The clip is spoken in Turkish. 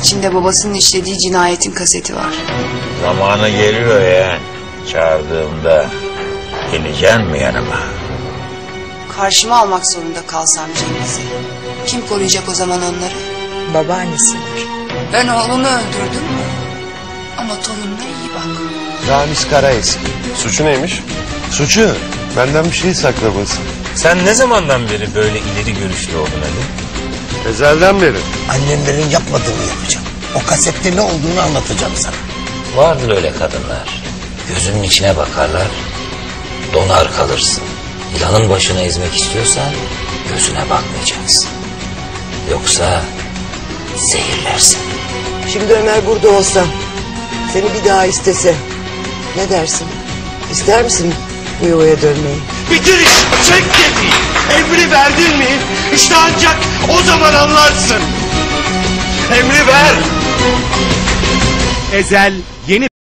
İçinde babasının işlediği cinayetin kaseti var. Zamanı geliyor ya. Çağırdığımda geleceksin mi yanıma? Karşıma almak zorunda kalsam Cengiz'i. Kim koruyacak o zaman onları? Babaannesidir. Ben oğlunu öldürdüm. Ama torununa iyi bak. Ramiz Karaeski. Suçu neymiş? Suçu benden bir şey saklaması. Sen ne zamandan beri böyle ileri görüşlü oldun Ali? Ezelden beri. Annenlerin yapmadığını yapacağım. O kasette ne olduğunu anlatacağım sana. Vardır öyle kadınlar. Gözünün içine bakarlar, donar kalırsın. Yılanın başını ezmek istiyorsan gözüne bakmayacaksın. Yoksa zehirlersin. Şimdi Ömer burada olsa, seni bir daha istese, ne dersin? İster misin bu yuvaya dönmeyi? Bitir iş, çek dedi. Emri verdin mi? İşte ancak o zaman anlarsın. Emri ver. Ezel yeni